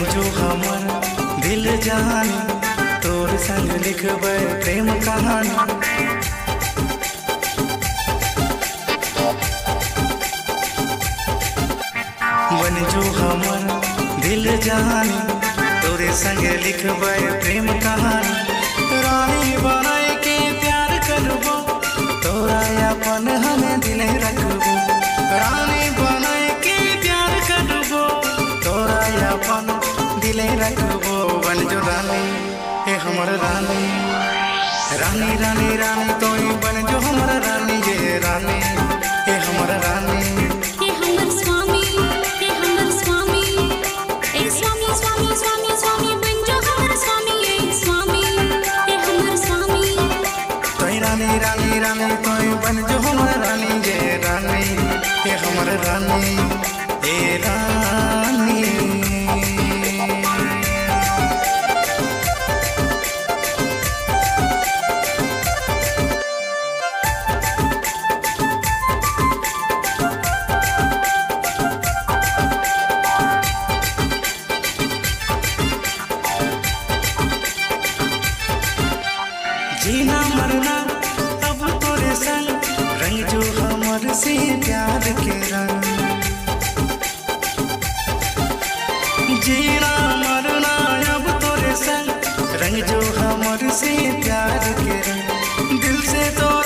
जो हमर दिल जान, तोर संग लिखबै प्रेम कहानी। बन जो हमर दिल जान, तोरे संग लिखबै प्रेम कहानी। हमर रानी। रानी रानी रानी तोई बन जो हमर रानी ये रानी हे हमर रानी। हे हमर स्वामी हे हमर स्वामी ए स्वामी स्वामी स्वामी स्वामी बन जो हमर स्वामी ए स्वामी हे हमर स्वामी। तोय रानी रानी रानी तोय बन जो हमर रानी ये रानी ये हमर रानी ए रानी। जीना मरना, अब तोरे संग रंग जो हमर से प्यार के रंग। जीना मरना, अब तोरे संग रंग जो हमर से प्यार के रंग। दिल से तोरा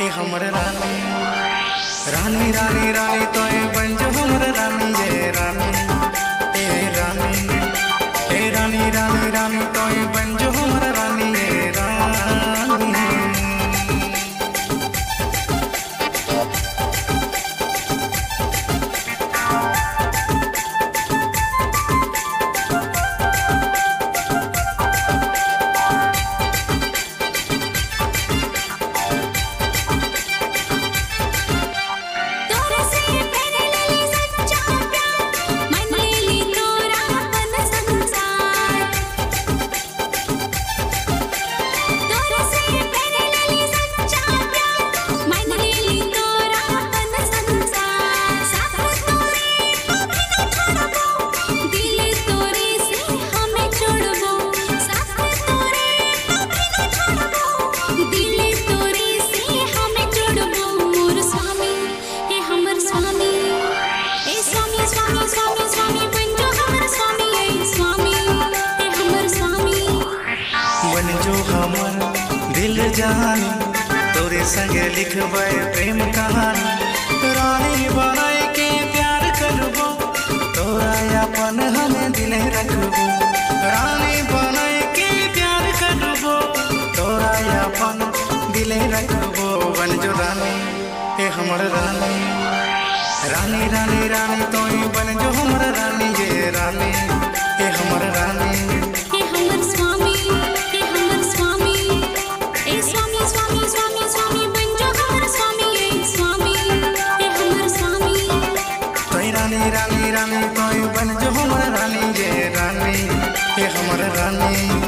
ए हमर रानी। रानी रानी रानी तोय बन जो हमर रानी जे रानी। ए रानी। जानी। तोरे संग लिखबै प्रेम कहानी। रानी बनाए के प्यार करबो। तोरा अपन हमें दिल रखबो। रानी बनाए के प्यार करबो। तोरा अपन दिल रखबो। बन जो रानी, ए हमर रानी। रानी रानी रानी तोय बन जो हमर रानी। ये रानी, ए हमर रानी। रानी तो बन जो हमर रानी ये रानी ये हमर रानी।